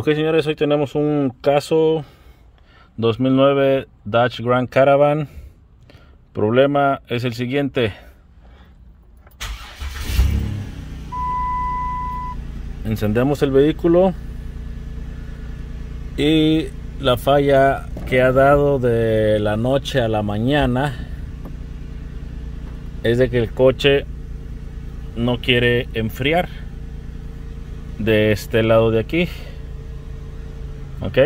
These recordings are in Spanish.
Ok señores, hoy tenemos un caso 2009 Dodge Grand Caravan. Problema es el siguiente. Encendemos el vehículo y la falla que ha dado de la noche a la mañana es de que el coche no quiere enfriar de este lado de aquí ok.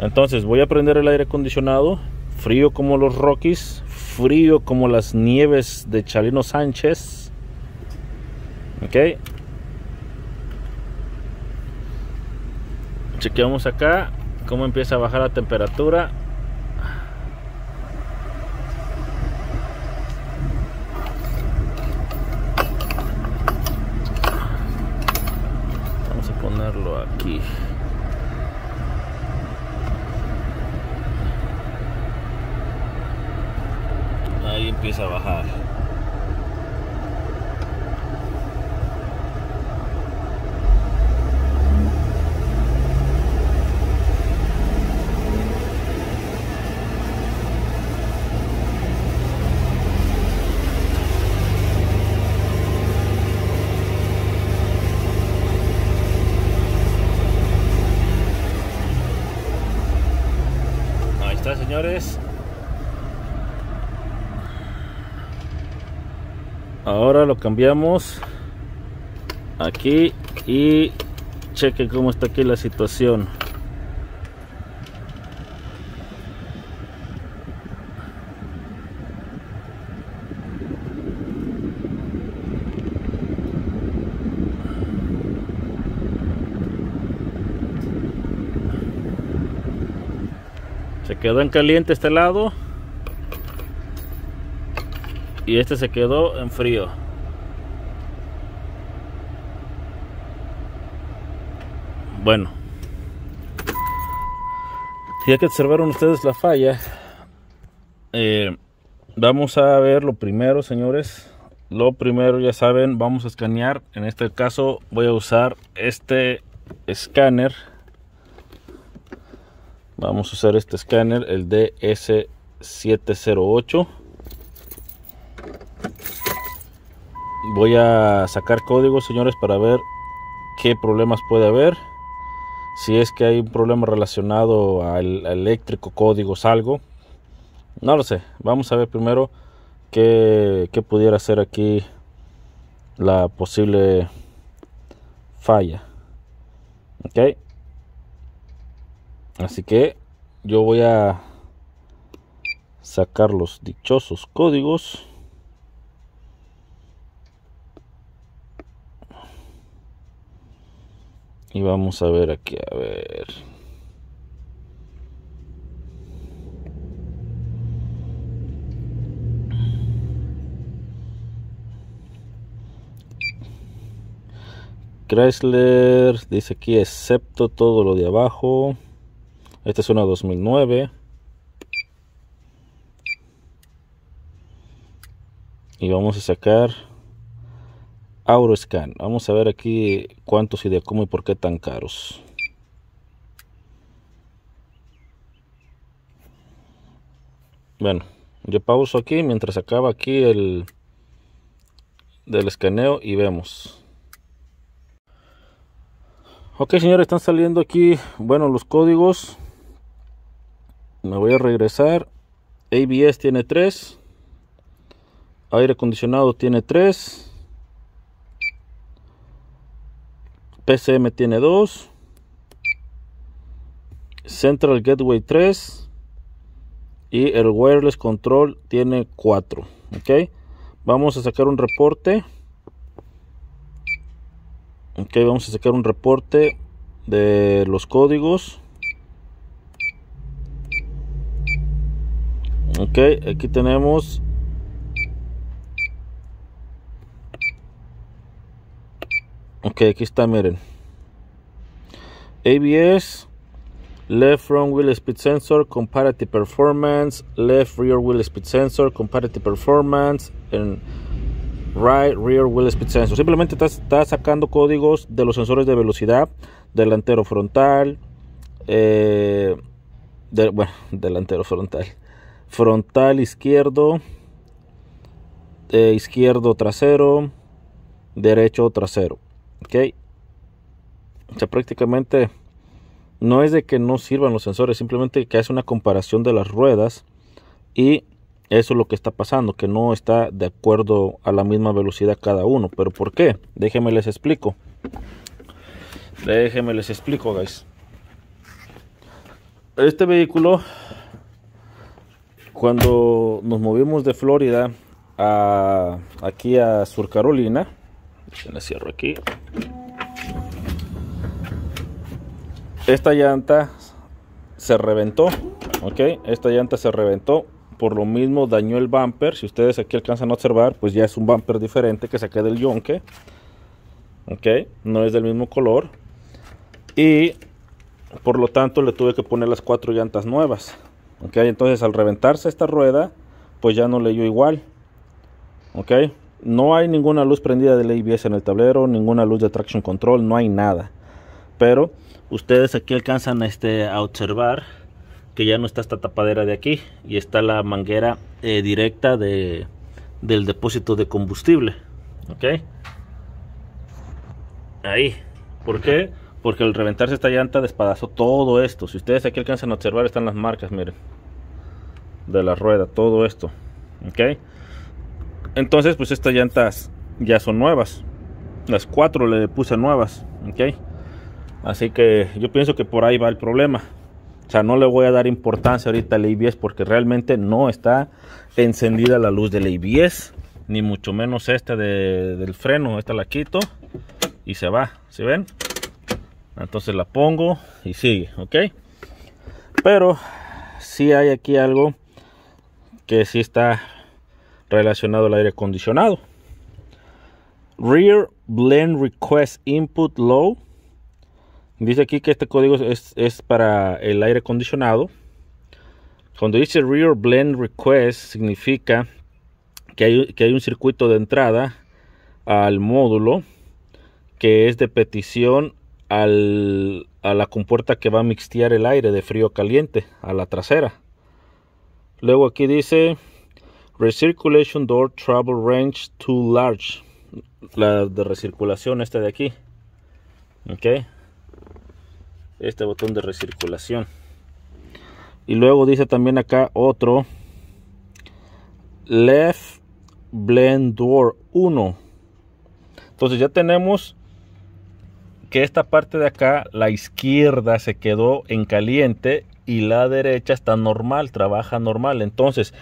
Entonces voy a prender el aire acondicionado. Frío como los Rockies frío como las nieves de Chalino Sánchez. Ok. Chequeamos acá cómo empieza a bajar la temperatura vamos a ponerlo aquí ahí empieza a bajar Ahí está, señores. Ahora lo cambiamos aquí y cheque cómo está aquí la situación. Se quedó en caliente este lado. Y este se quedó en frío. Bueno. Ya que observaron ustedes la falla, eh, vamos a ver lo primero, señores. Lo primero, ya saben, vamos a escanear. En este caso voy a usar este escáner. Vamos a usar este escáner, el DS708. Voy a sacar códigos, señores, para ver qué problemas puede haber. Si es que hay un problema relacionado al eléctrico, códigos, algo. No lo sé. Vamos a ver primero qué, qué pudiera ser aquí la posible falla. Ok. Así que yo voy a sacar los dichosos códigos. Y vamos a ver aquí, a ver. Chrysler dice aquí excepto todo lo de abajo. Esta es una 2009. Y vamos a sacar Auroscan. Vamos a ver aquí cuántos y de cómo y por qué tan caros. Bueno, yo pauso aquí mientras acaba aquí el del escaneo y vemos. Ok, señores, están saliendo aquí, bueno, los códigos. Me voy a regresar. ABS tiene 3. Aire acondicionado tiene 3. PCM tiene 2. Central Gateway 3. Y el Wireless Control tiene 4. Ok. Vamos a sacar un reporte. Ok, vamos a sacar un reporte de los códigos. Ok, aquí tenemos Ok, aquí está, miren. ABS, left front wheel speed sensor, comparative performance, left rear wheel speed sensor, comparative performance, and right rear wheel speed sensor. Simplemente está, sacando códigos de los sensores de velocidad. delantero frontal, eh, bueno, delantero frontal, frontal izquierdo, eh, izquierdo trasero, derecho trasero, ok. O sea, prácticamente no es de que no sirvan los sensores, simplemente que hace una comparación de las ruedas y eso es lo que está pasando, que no está de acuerdo a la misma velocidad cada uno. ¿Pero por qué? Déjenme les explico. Déjenme les explico, guys. Este vehículo, cuando nos movimos de Florida a aquí a Sur Carolina, se cierro aquí. Esta llanta se reventó, ok. Esta llanta se reventó por lo mismo dañó el bumper. Si ustedes aquí alcanzan a observar, pues ya es un bumper diferente que saqué del yonke. Ok, no es del mismo color. Y por lo tanto le tuve que poner las cuatro llantas nuevas. Ok, entonces al reventarse esta rueda, pues ya no leyó igual. Ok, no hay ninguna luz prendida del ABS en el tablero, ninguna luz de traction control, no hay nada. Pero ustedes aquí alcanzan este, a observar que ya no está esta tapadera de aquí y está la manguera eh, directa de, del depósito de combustible ok ahí ¿por qué? porque al reventarse esta llanta despedazó todo esto si ustedes aquí alcanzan a observar están las marcas miren de la rueda todo esto ok entonces pues estas llantas ya son nuevas las cuatro le puse nuevas ok así que yo pienso que por ahí va el problema o sea, no le voy a dar importancia ahorita al ABS porque realmente no está encendida la luz del ABS. Ni mucho menos esta del freno. Esta la quito y se va. ¿Sí ven? Entonces la pongo y sigue, ¿ok? Pero sí hay aquí algo que sí está relacionado al aire acondicionado. Rear Blend Request Input Low Dice aquí que este código es, para el aire acondicionado. Cuando dice Rear Blend Request significa que hay, que hay un circuito de entrada al módulo que es de petición al, a la compuerta que va a mixtear el aire de frío caliente a la trasera. Luego aquí dice Recirculation Door Travel Range Too Large. La de recirculación esta de aquí. Ok. Este botón de recirculación. Y luego dice también acá otro. Left blend door 1 entonces ya tenemos que esta parte de acá la izquierda se quedó en caliente y la derecha está normal trabaja normal. Entonces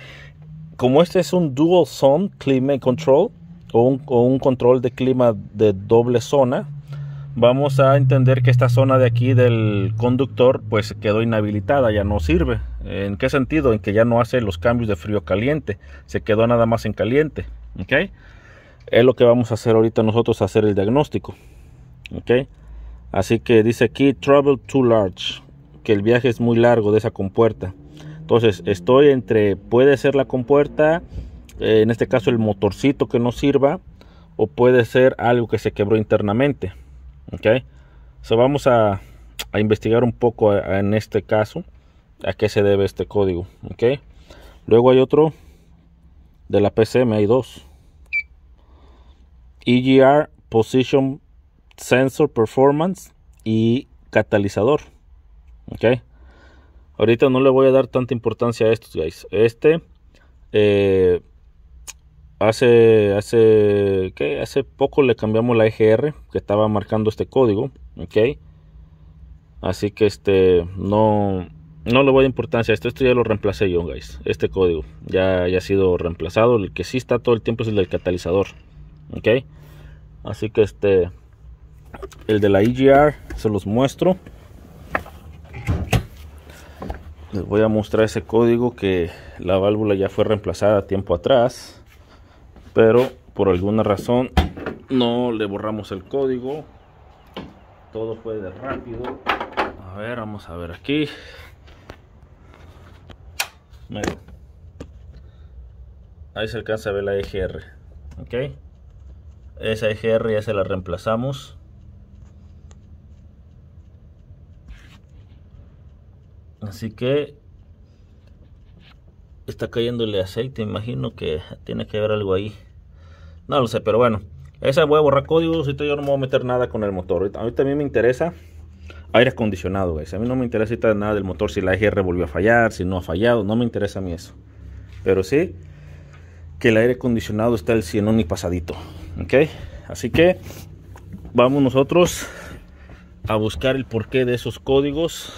como este es un dual zone climate control o un, o un control de clima de doble zona vamos a entender que esta zona de aquí del conductor pues quedó inhabilitada, ya no sirve. ¿En qué sentido? En que ya no hace los cambios de frío caliente, se quedó nada más en caliente. ¿Ok? Es lo que vamos a hacer ahorita nosotros, hacer el diagnóstico. ¿Ok? Así que dice aquí Trouble too large, que el viaje es muy largo de esa compuerta. Entonces estoy entre, puede ser la compuerta, eh, en este caso el motorcito que no sirva, o puede ser algo que se quebró internamente ok so vamos a, investigar un poco en este caso a qué se debe este código ok luego hay otro de la PCM hay dos. EGR Position Sensor Performance y catalizador ok ahorita no le voy a dar tanta importancia a estos guys. Este eh, hace hace ¿qué? hace poco le cambiamos la EGR que estaba marcando este código ok. Así que este no no le voy a importancia a esto. Esto ya lo reemplacé yo guys. Este código ya, ya ha sido reemplazado. El que sí está todo el tiempo es el del catalizador ok. Así que este el de la EGR se los muestro les voy a mostrar ese código que la válvula ya fue reemplazada tiempo atrás pero por alguna razón no le borramos el código. Todo fue de rápido. A ver vamos a ver aquí. Ahí se alcanza a ver la EGR ok esa EGR ya se la reemplazamos Así que está cayéndole aceite. Imagino que tiene que haber algo ahí. No lo sé, pero bueno. Esa voy a borrar códigos. Yo no me voy a meter nada con el motor. A mí me interesa aire acondicionado, guys. A mí no me interesa nada del motor. Si la EGR volvió a fallar, si no ha fallado. No me interesa a mí eso. Pero sí que el aire acondicionado está el cienón y pasadito. Ok. Así que vamos nosotros a buscar el porqué de esos códigos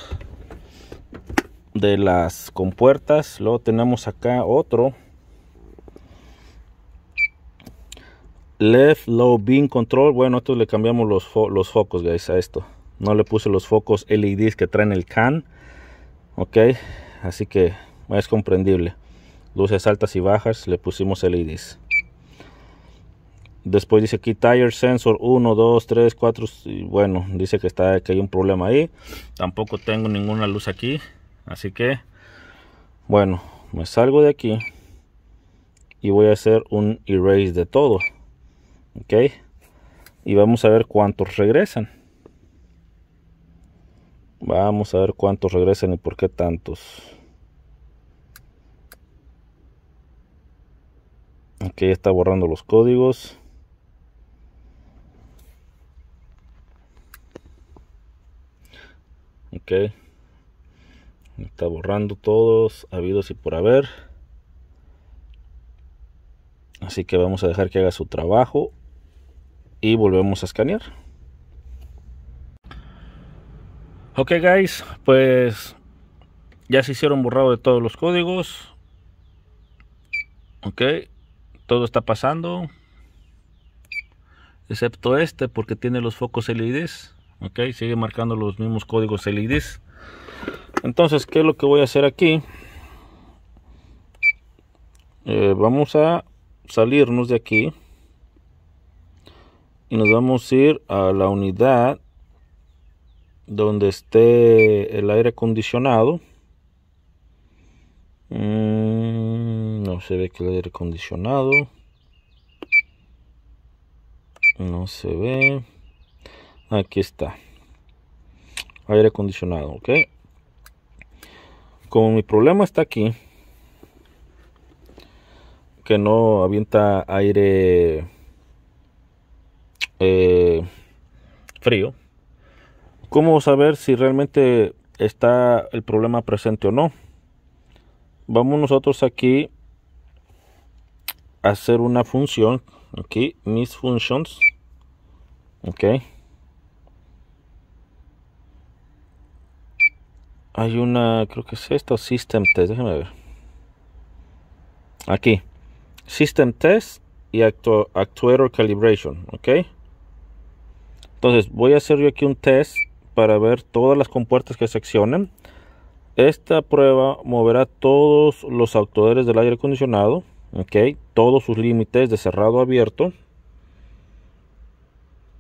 de las compuertas. Luego tenemos acá otro. Left low beam control. Bueno, esto le cambiamos los, los focos, guys, a esto. No le puse los focos LEDs que traen el can. Ok, así que es comprendible. Luces altas y bajas, le pusimos LEDs. Después dice aquí tire sensor 1, 2, 3, 4. Y bueno, dice que, está, que hay un problema ahí. Tampoco tengo ninguna luz aquí. Así que, bueno, me salgo de aquí y voy a hacer un erase de todo. Ok. Y vamos a ver cuántos regresan. Vamos a ver cuántos regresan y por qué tantos. Aquí está borrando los códigos. Ok está borrando todos habidos y por haber. Así que vamos a dejar que haga su trabajo y volvemos a escanear. Ok guys pues ya se hicieron borrado de todos los códigos. Ok todo está pasando. Excepto este porque tiene los focos LEDs ok sigue marcando los mismos códigos LEDs entonces qué es lo que voy a hacer aquí eh, vamos a salirnos de aquí y nos vamos a ir a la unidad donde esté el aire acondicionado. Mm, no se ve que el aire acondicionado. No se ve. Aquí está. Aire acondicionado ok como mi problema está aquí que no avienta aire eh, frío cómo saber si realmente está el problema presente o no vamos nosotros aquí a hacer una función aquí mis functions ok hay una, creo que es esto, System Test, déjame ver. Aquí, System Test y Actuator Calibration, ok. Entonces voy a hacer yo aquí un test para ver todas las compuertas que seccionen. Esta prueba moverá todos los actuadores del aire acondicionado, ok, todos sus límites de cerrado abierto,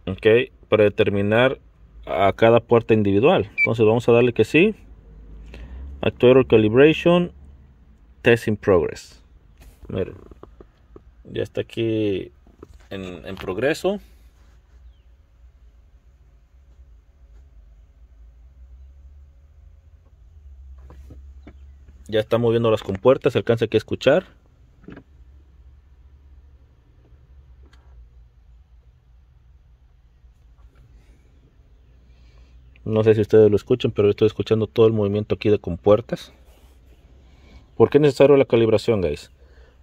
ok, para determinar a cada puerta individual. Entonces vamos a darle que sí. Actuator Calibration Test in Progress. Miren, ya está aquí en, progreso. Ya está moviendo las compuertas, se alcanza aquí a escuchar. No sé si ustedes lo escuchan, pero estoy escuchando todo el movimiento aquí de compuertas. ¿Por qué es necesario la calibración, guys?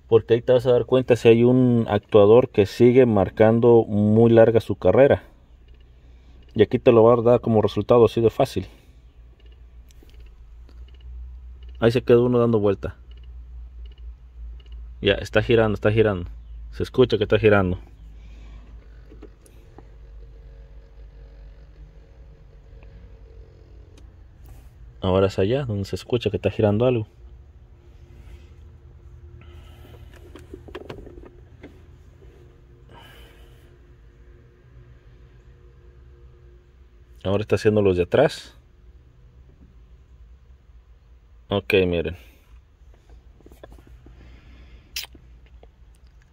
Porque ahí te vas a dar cuenta si hay un actuador que sigue marcando muy larga su carrera. Y aquí te lo va a dar como resultado así de fácil. Ahí se quedó uno dando vuelta. Ya, está girando, está girando. Se escucha que está girando. Ahora es allá, donde se escucha que está girando algo. Ahora está haciendo los de atrás. Ok, miren.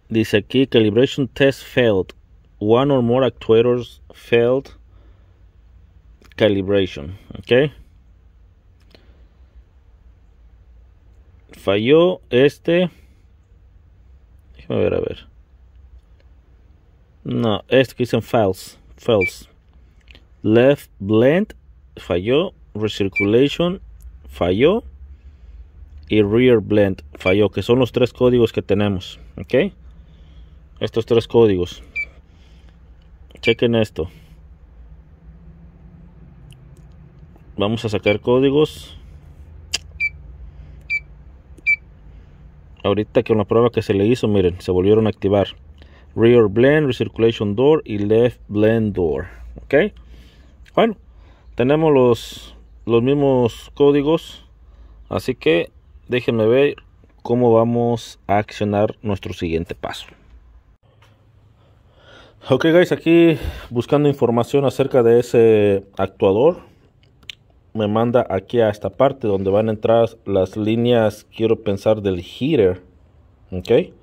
Dice aquí, calibration test failed. One or more actuators failed calibration. Ok. Falló este. Déjame ver a ver. No este que dicen false false. Left blend falló. Recirculation falló. Y rear blend falló que son los tres códigos que tenemos ok estos tres códigos. Chequen esto. Vamos a sacar códigos ahorita con la prueba que se le hizo miren se volvieron a activar. Rear blend recirculation door y left blend door ok bueno tenemos los los mismos códigos así que déjenme ver cómo vamos a accionar nuestro siguiente paso. Ok guys aquí buscando información acerca de ese actuador me manda aquí a esta parte donde van a entrar las líneas, quiero pensar, del heater. Ok.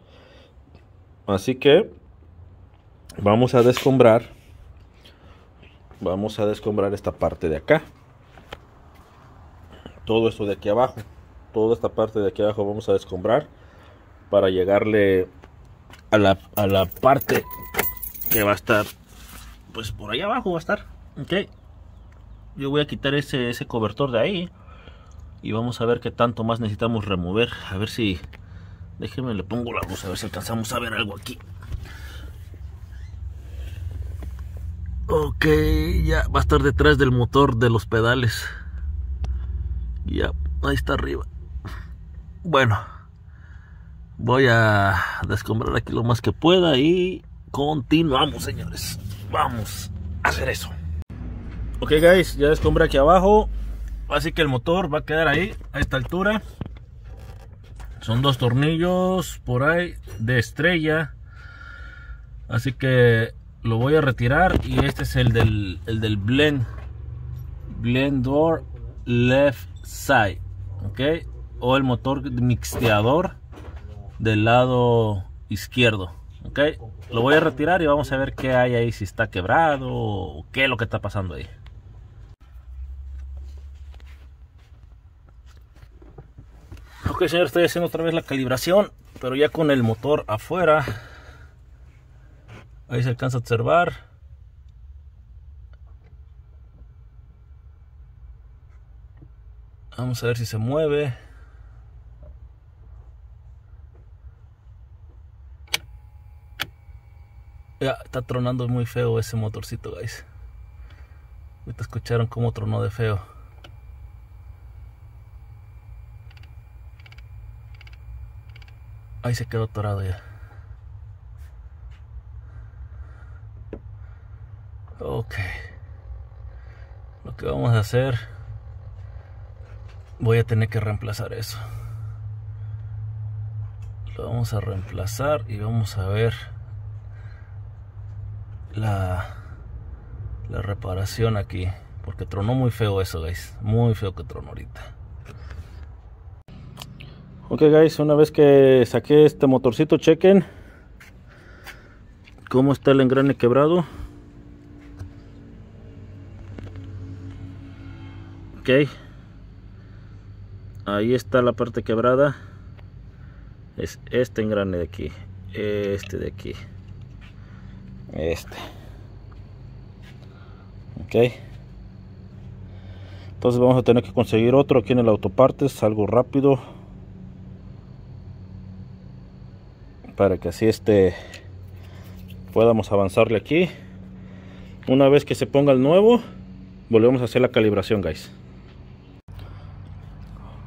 Así que vamos a descombrar. Vamos a descombrar esta parte de acá. Todo esto de aquí abajo. Toda esta parte de aquí abajo vamos a descombrar para llegarle a la, a la parte que va a estar pues por ahí abajo va a estar ok yo voy a quitar ese, ese cobertor de ahí y vamos a ver qué tanto más necesitamos remover. A ver si déjenme le pongo la luz a ver si alcanzamos a ver algo aquí. Ok ya va a estar detrás del motor de los pedales. Ya ahí está arriba. Bueno voy a descombrar aquí lo más que pueda y continuamos señores. Vamos a hacer eso Ok guys, ya descombré aquí abajo. Así que el motor va a quedar ahí, a esta altura. Son dos tornillos por ahí de estrella. Así que lo voy a retirar y este es el del, el del blend Blend door left side Ok, o el motor mixteador del lado izquierdo Ok, lo voy a retirar y vamos a ver qué hay ahí, si está quebrado o qué es lo que está pasando ahí Ok, señor, estoy haciendo otra vez la calibración, pero ya con el motor afuera. Ahí se alcanza a observar. Vamos a ver si se mueve. Ya, está tronando muy feo ese motorcito, guys. Ahorita escucharon cómo tronó de feo. Ahí se quedó atorado ya. Ok. Lo que vamos a hacer... Voy a tener que reemplazar eso. Lo vamos a reemplazar y vamos a ver la, la reparación aquí. Porque tronó muy feo eso, guys. Muy feo que tronó ahorita. Ok guys, una vez que saqué este motorcito, chequen cómo está el engrane quebrado. Ok. Ahí está la parte quebrada. Es este engrane de aquí. Este de aquí. Este. Ok. Entonces vamos a tener que conseguir otro aquí en el autopartes, algo rápido. Para que así este podamos avanzarle aquí. Una vez que se ponga el nuevo volvemos a hacer la calibración guys.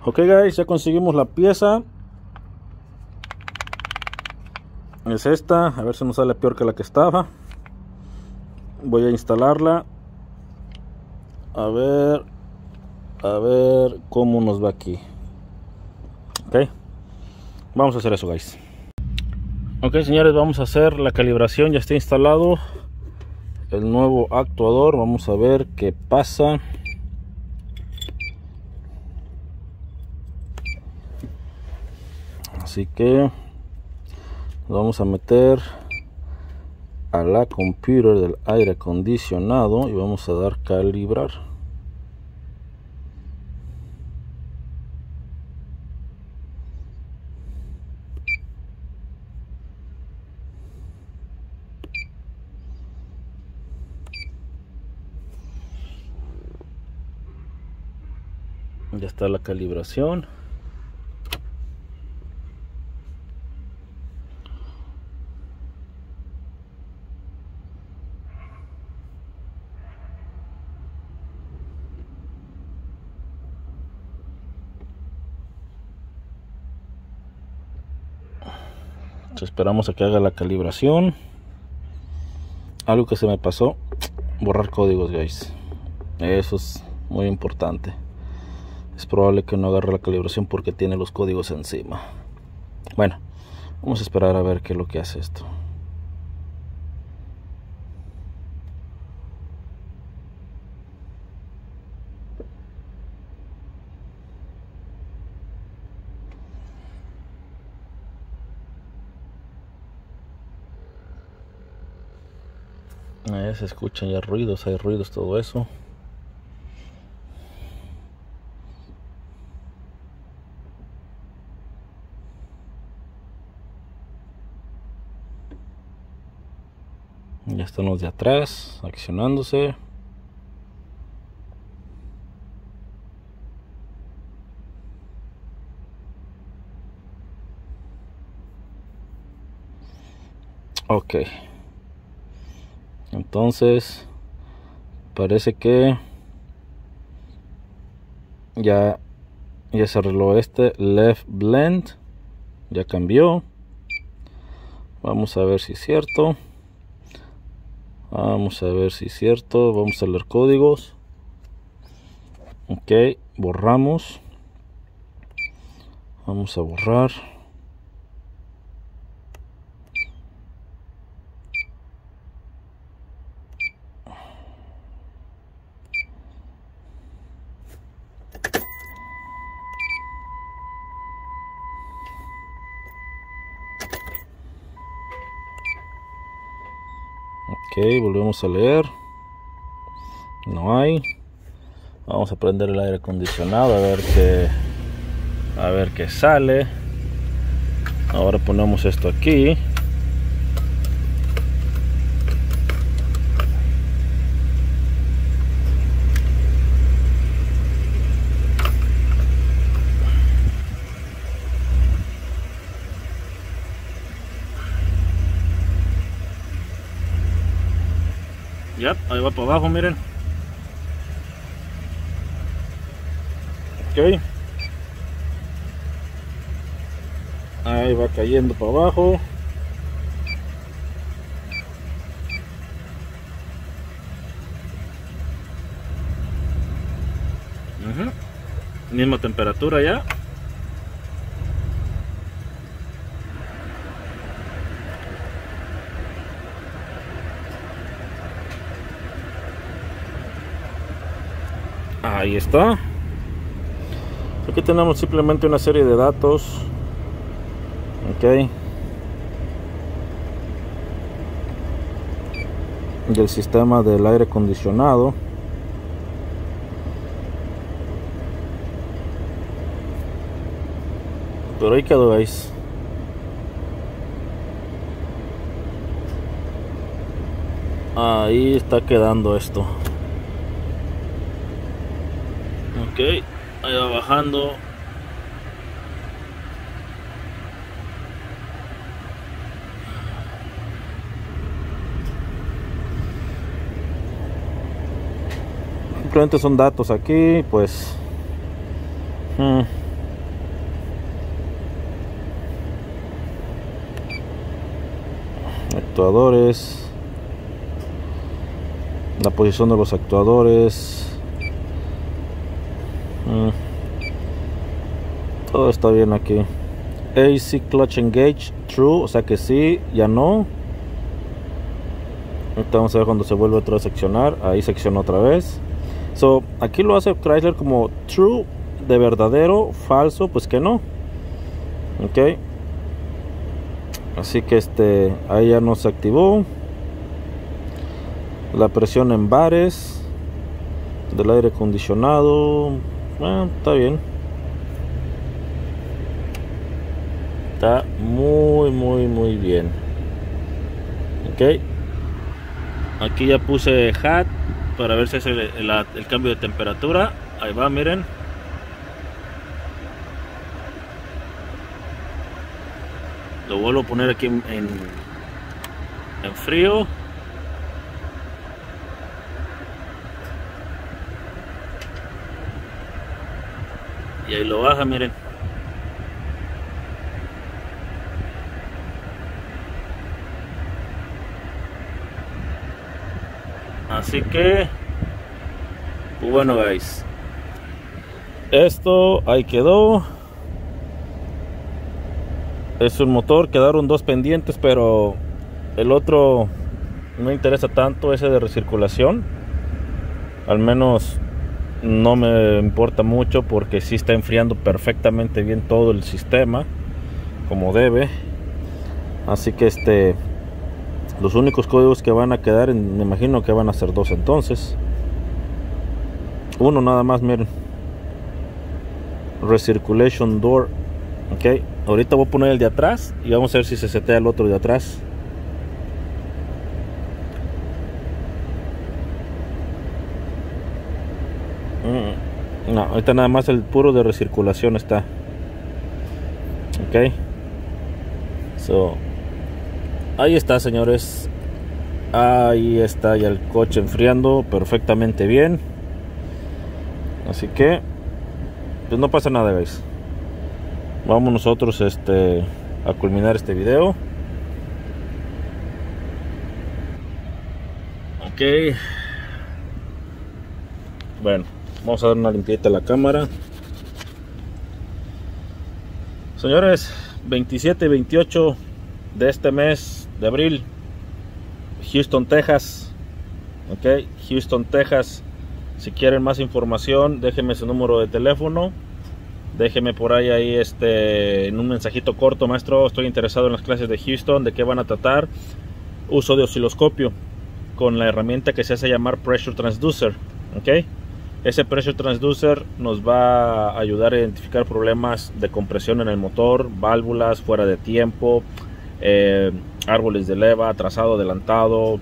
Ok guys ya conseguimos la pieza. Es esta a ver si nos sale peor que la que estaba. Voy a instalarla. A ver a ver cómo nos va aquí. Ok vamos a hacer eso guys ok señores vamos a hacer la calibración ya está instalado el nuevo actuador vamos a ver qué pasa. Así que vamos a meter a la computer del aire acondicionado y vamos a dar calibrar ya está la calibración. Esperamos a que haga la calibración. Algo que se me pasó borrar códigos guys. Eso es muy importante es probable que no agarre la calibración porque tiene los códigos encima bueno vamos a esperar a ver qué es lo que hace esto se escuchan ya ruidos, hay ruidos, todo eso. Los de atrás accionándose. Ok. Entonces, parece que ya, ya se arregló este left blend. Ya cambió. Vamos a ver si es cierto. Vamos a ver si es cierto. Vamos a leer códigos. Ok, borramos. Vamos a borrar. Ok, a leer. No hay. Vamos a prender el aire acondicionado a ver qué a ver qué sale. Ahora ponemos esto aquí. Ya, ahí va para abajo, miren. Ok. Ahí va cayendo para abajo. Misma temperatura ya. Ahí está. Aquí tenemos simplemente una serie de datos. Ok. Del sistema del aire acondicionado. Pero ahí quedó guys. Ahí está quedando esto ok ahí va bajando. Simplemente son datos aquí pues hmm. actuadores. La posición de los actuadores Mm. Todo está bien aquí. AC Clutch Engage True, o sea que sí, ya no. Ahorita vamos a ver cuando se vuelve otra a seccionar. Ahí secciona otra vez. So, aquí lo hace Chrysler como true, de verdadero, falso, pues que no. Ok. Así que este, ahí ya no se activó. La presión en bares del aire acondicionado Ah, está bien. Está muy, muy, muy bien. Ok. Aquí ya puse hat para ver si es el, cambio de temperatura. Ahí va, miren. Lo vuelvo a poner aquí en, en frío. Y ahí lo baja miren. Así que pues bueno guys. Esto ahí quedó. Es un motor quedaron dos pendientes pero el otro no interesa tanto ese de recirculación. Al menos no me importa mucho porque si está enfriando perfectamente bien todo el sistema como debe. Así que este los únicos códigos que van a quedar me imagino que van a ser dos entonces. Uno nada más miren. Recirculation door ok. Ahorita voy a poner el de atrás y vamos a ver si se setea el otro de atrás mm, no, ahorita nada más el puro de recirculación está. Ok. So ahí está señores. Ahí está ya el coche enfriando perfectamente bien. Así que pues no pasa nada guys. Vamos nosotros este a culminar este video. Ok. Bueno vamos a dar una limpieza a la cámara señores 27 y 28 de este mes de abril Houston Texas ok Houston Texas si quieren más información déjenme su número de teléfono déjeme por ahí, ahí este, en un mensajito corto, maestro, estoy interesado en las clases de Houston, de qué van a tratar. Uso de osciloscopio con la herramienta que se hace llamar Pressure Transducer. ¿ok? Ese Pressure Transducer nos va a ayudar a identificar problemas de compresión en el motor, válvulas fuera de tiempo, eh, árboles de leva, trazado adelantado,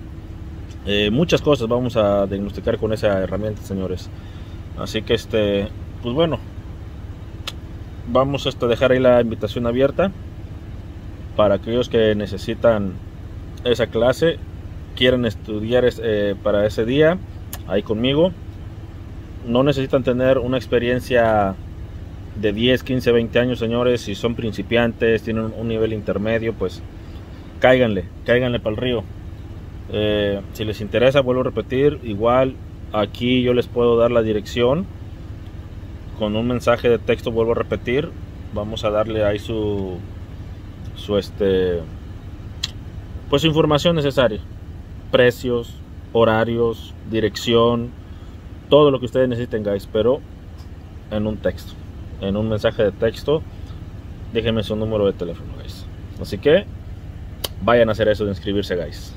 eh, muchas cosas vamos a diagnosticar con esa herramienta, señores. Así que este, pues bueno, vamos a dejar ahí la invitación abierta para aquellos que necesitan esa clase, quieren estudiar eh, para ese día, ahí conmigo. No necesitan tener una experiencia de 10, 15, 20 años, señores. Si son principiantes, tienen un nivel intermedio, pues cáiganle, cáiganle para el río. Eh, si les interesa, vuelvo a repetir, igual aquí yo les puedo dar la dirección con un mensaje de texto vuelvo a repetir vamos a darle ahí su su este pues información necesaria precios horarios dirección todo lo que ustedes necesiten guys pero en un texto en un mensaje de texto déjenme su número de teléfono guys. Así que vayan a hacer eso de inscribirse guys